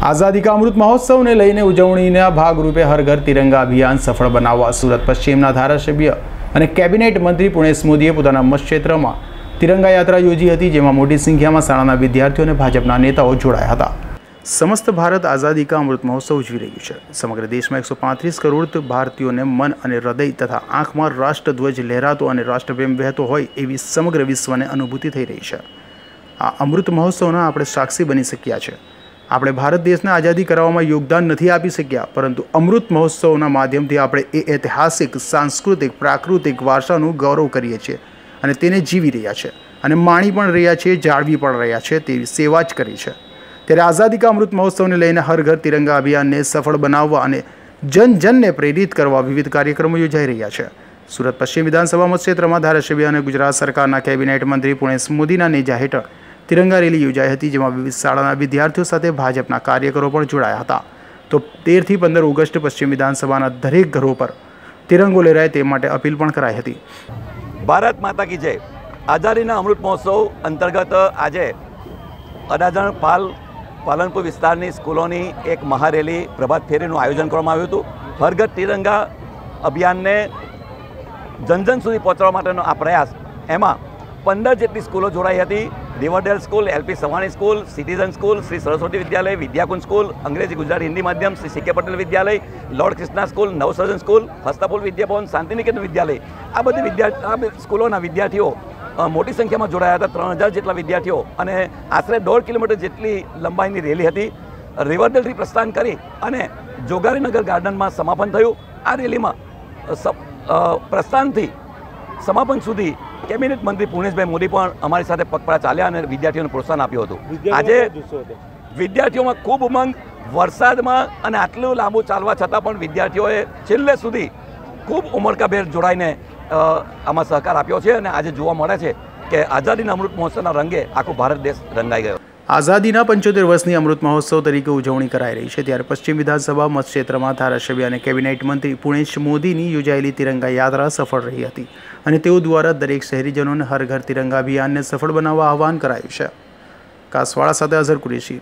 આઝાદી કા અમૃત મહોત્સવને લઈને ઉજવણીના ભાગરૂપે હર ઘર તિરંગા અભિયાન સફળ બનાવવા સુરત પશ્ચિમના ધારાસભ્ય અને કેબિનેટ મંત્રી પુણેશ મોદીએ પોતાના મતક્ષેત્રમાં તિરંગા યાત્રા યોજી હતી, જેમાં મોટી સંખ્યામાં શાળાના વિદ્યાર્થીઓ અને ભાજપના નેતાઓ જોડાયા હતા. સમસ્ત ભારત આઝાદી કા અમૃત મહોત્સવ ઉજવી રહ્યું છે. સમગ્ર દેશમાં એકસો પાંત્રીસ કરોડ ભારતીયોને મન અને હૃદય તથા આંખમાં રાષ્ટ્રધ્વજ લહેરાતો અને રાષ્ટ્રપ્રેમ વહેતો હોય એવી સમગ્ર વિશ્વને અનુભૂતિ થઈ રહી છે. આ અમૃત મહોત્સવના આપણે સાક્ષી બની શક્યા છે. આપણે ભારત દેશને આઝાદી કરાવવામાં યોગદાન નથી આપી શક્યા, પરંતુ અમૃત મહોત્સવના માધ્યમથી આપણે એ ઐતિહાસિક, સાંસ્કૃતિક, પ્રાકૃતિક વારસાનું ગૌરવ કરીએ છીએ અને તેને જીવી રહ્યા છે અને માણી પણ રહ્યા છે, જાળવી પણ રહ્યા છે તેવી સેવા જ કરી છે. ત્યારે આઝાદી કા અમૃત મહોત્સવને લઈને હર ઘર તિરંગા અભિયાનને સફળ બનાવવા અને જન જનને પ્રેરિત કરવા વિવિધ કાર્યક્રમો યોજાઈ રહ્યા છે. સુરત પશ્ચિમ વિધાનસભા મતક્ષેત્રમાં ધારાસભ્ય અને ગુજરાત સરકારના કેબિનેટ મંત્રી પુણેશ મોદીના નેજા હેઠળ તિરંગા રેલી યોજાઈ હતી, જેમાં વિવિધ શાળાના વિદ્યાર્થીઓ સાથે ભાજપના કાર્યકરો પણ જોડાયા હતા. તો તેરથી પંદર ઓગસ્ટ પશ્ચિમ વિધાનસભાના દરેક ઘરો પર તિરંગો લહેરાય તે માટે અપીલ પણ કરાઈ હતી. ભારત માતા કી જય. આઝાદીના અમૃત મહોત્સવ અંતર્ગત આજે અડાજણ પાલ પાલનપુર વિસ્તારની સ્કૂલોની એક મહારેલી પ્રભાત ફેરીનું આયોજન કરવામાં આવ્યું હતું. હર ઘર તિરંગા અભિયાનને જન જન સુધી પહોંચવા માટેનો આ પ્રયાસ. એમાં પંદર જેટલી સ્કૂલો જોડાઈ હતી. Riverdale school L P Savani school citizen school Shri Saraswati Vidyalaya Vidyakunj school Angrezi Gujarati Hindi માધ્યમ Shri C K Patel Vidyalaya Lord Krishna school Navsarjan school Hastapul Vidyabhavan Shantiniketan Vidyalaya આ બધી વિદ્યા આ બધી સ્કૂલોના વિદ્યાર્થીઓ અ, મોટી સંખ્યામાં જોડાયા હતા ત્રણ હજાર જેટલા વિદ્યાર્થીઓ અને આશરે દોઢ કિલોમીટર જેટલી લંબાઈની રેલી હતી રિવરડેલથી પ્રસ્થાન કરી અને જોગારીનગર ગાર્ડનમાં સમાપન થયું આ રેલીમાં અ, સ- અ, પ્રસ્થાનથી સમાપન સુધી કેબિનેટ મંત્રી પુણેશભાઈ મોદી પણ અમારી સાથે પગપળા ચાલ્યા અને વિદ્યાર્થીઓને પ્રોત્સાહન આપ્યું હતું. આજે વિદ્યાર્થીઓમાં ખૂબ ઉમંગ વરસાદમાં અને આટલું લાંબુ ચાલવા છતાં પણ વિદ્યાર્થીઓએ છેલ્લે સુધી ખૂબ ઉમળકાભેર જોડાઈને આમાં સહકાર આપ્યો છે અને આજે જોવા મળે છે કે આઝાદીના અમૃત મહોત્સવના રંગે આખો ભારત દેશ રંગાઈ ગયો. આઝાદીના પંચોતેર વર્ષની અમૃત મહોત્સવ તરીકે ઉજવણી કરાઈ રહી છે. ત્યારે પશ્ચિમ વિધાનસભા, મતક્ષેત્રમાં ધારાસભ્ય અને કેબિનેટ મંત્રી પુણેશ મોદીની યોજાયેલી તિરંગા યાત્રા સફળ રહી હતી અને તેઓ દ્વારા દરેક શહેરીજનોને હર ઘર તિરંગા અભિયાનને સફળ બનાવવા આહવાન કરાયું છે. કાસવાળા સાથે અઝર કુરેશી.